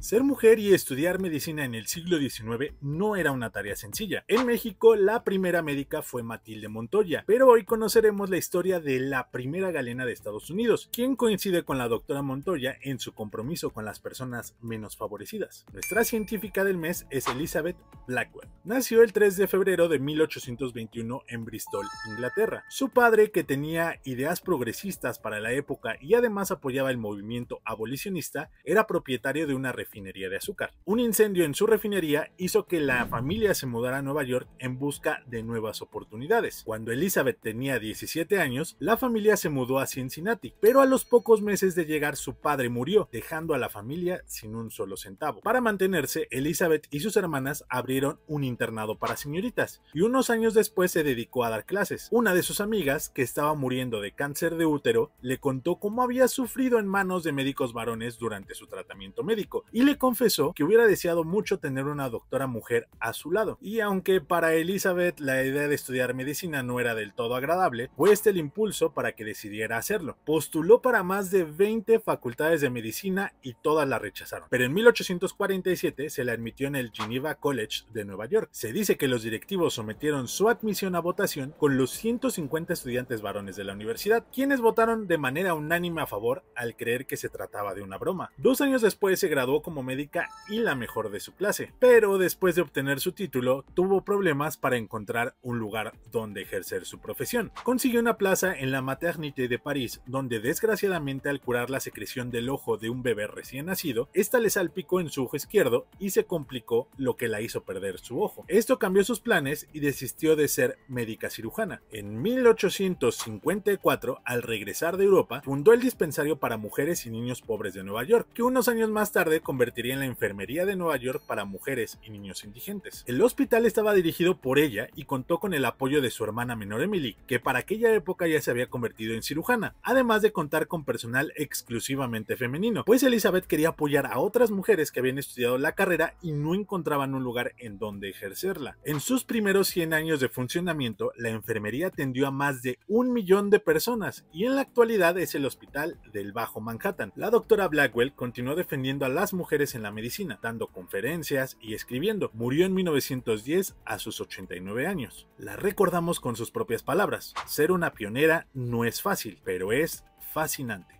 Ser mujer y estudiar medicina en el siglo XIX no era una tarea sencilla. En México, la primera médica fue Matilde Montoya, pero hoy conoceremos la historia de la primera galena de Estados Unidos, quien coincide con la doctora Montoya en su compromiso con las personas menos favorecidas. Nuestra científica del mes es Elizabeth Blackwell. Nació el 3 de febrero de 1821 en Bristol, Inglaterra. Su padre, que tenía ideas progresistas para la época y además apoyaba el movimiento abolicionista, era propietario de una refinería de azúcar. Un incendio en su refinería hizo que la familia se mudara a Nueva York en busca de nuevas oportunidades. Cuando Elizabeth tenía 17 años, la familia se mudó a Cincinnati, pero a los pocos meses de llegar su padre murió, dejando a la familia sin un solo centavo. Para mantenerse, Elizabeth y sus hermanas abrieron un internado para señoritas, y unos años después se dedicó a dar clases. Una de sus amigas, que estaba muriendo de cáncer de útero, le contó cómo había sufrido en manos de médicos varones durante su tratamiento médico, y le confesó que hubiera deseado mucho tener una doctora mujer a su lado. Y aunque para Elizabeth la idea de estudiar medicina no era del todo agradable, fue este el impulso para que decidiera hacerlo. Postuló para más de 20 facultades de medicina y todas la rechazaron. Pero en 1847 se la admitió en el Geneva College de Nueva York. Se dice que los directivos sometieron su admisión a votación con los 150 estudiantes varones de la universidad, quienes votaron de manera unánime a favor al creer que se trataba de una broma. Dos años después se graduó como médica y la mejor de su clase, pero después de obtener su título tuvo problemas para encontrar un lugar donde ejercer su profesión. Consiguió una plaza en la Maternité de París, donde desgraciadamente al curar la secreción del ojo de un bebé recién nacido, esta le salpicó en su ojo izquierdo y se complicó lo que la hizo perder su ojo. Esto cambió sus planes y desistió de ser médica cirujana. En 1854, al regresar de Europa, fundó el dispensario para mujeres y niños pobres de Nueva York, que unos años más tarde convertiría en la enfermería de Nueva York para mujeres y niños indigentes. El hospital estaba dirigido por ella y contó con el apoyo de su hermana menor Emily, que para aquella época ya se había convertido en cirujana, además de contar con personal exclusivamente femenino, pues Elizabeth quería apoyar a otras mujeres que habían estudiado la carrera y no encontraban un lugar en donde ejercerla. En sus primeros 100 años de funcionamiento, la enfermería atendió a más de un millón de personas y en la actualidad es el hospital del Bajo Manhattan. La doctora Blackwell continuó defendiendo a las mujeres en la medicina, dando conferencias y escribiendo. Murió en 1910 a sus 89 años. La recordamos con sus propias palabras. Ser una pionera no es fácil, pero es fascinante.